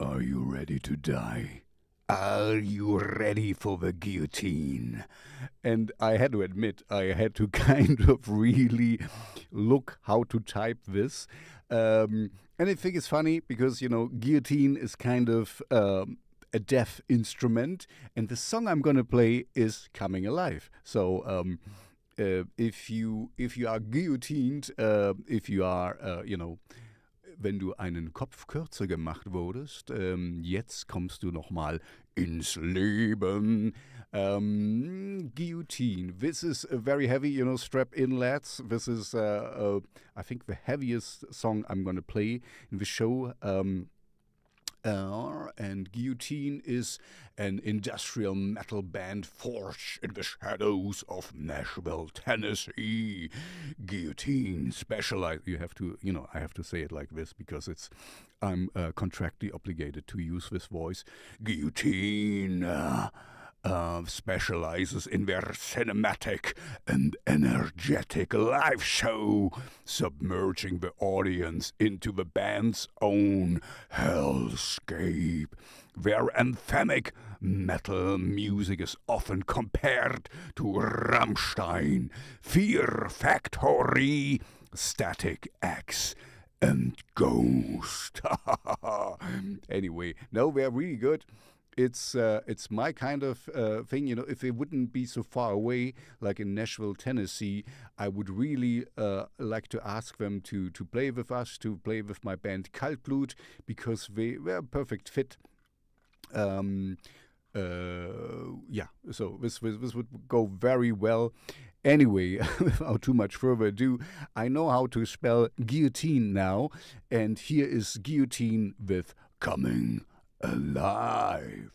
Are you ready to die? Are you ready for the guillotine? And I had to admit, I had to kind of really look how to type this. Um, and I think it's funny because, you know, guillotine is kind of um, a deaf instrument, and the song I'm going to play is Coming Alive. So, um, uh, if you if you are guillotined, uh, if you are, uh, you know, wenn du einen Kopf kürzer gemacht wurdest, ähm, jetzt kommst du noch mal ins Leben. Um, guillotine. This is very heavy, you know, strap in, lads. This is, uh, uh, I think, the heaviest song I'm going to play in the show. Um, uh, and Guillotine is an industrial metal band forged in the shadows of Nashville, Tennessee. Guillotine specialized. You have to, you know, I have to say it like this because it's, I'm uh, contractually obligated to use this voice. Guillotine. Uh, specializes in their cinematic and energetic live show, submerging the audience into the band's own hellscape. Their anthemic metal music is often compared to Rammstein, Fear Factory, Static X, and Ghost. anyway, no, they're really good it's uh, it's my kind of uh, thing. You know, if it wouldn't be so far away, like in Nashville, Tennessee, I would really uh, like to ask them to to play with us, to play with my band Kaltblut, because they were a perfect fit. Um, uh, yeah, so this, this this would go very well. Anyway, without too much further ado, I know how to spell guillotine now, and here is guillotine with coming alive.